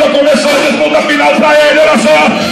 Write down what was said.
eu começou a disputa final para ele, olha só.